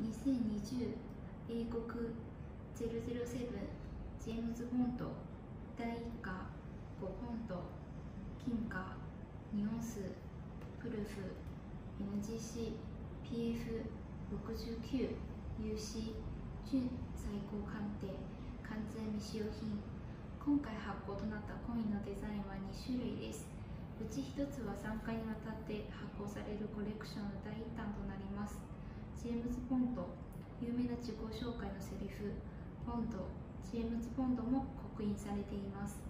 2020英国007ジェームズ・ボンド第1課5ポンド金貨ニオンスプルフ NGC PF69 UC 準最高鑑定関税未使用品。今回発行となったコインのデザインは2種類です。うち1つは3回にわたって発行されるコレクションの第一弾となりますジェームズ・ポンド有名な自己紹介のセリフポンドジェームズ・ポンドも刻印されています。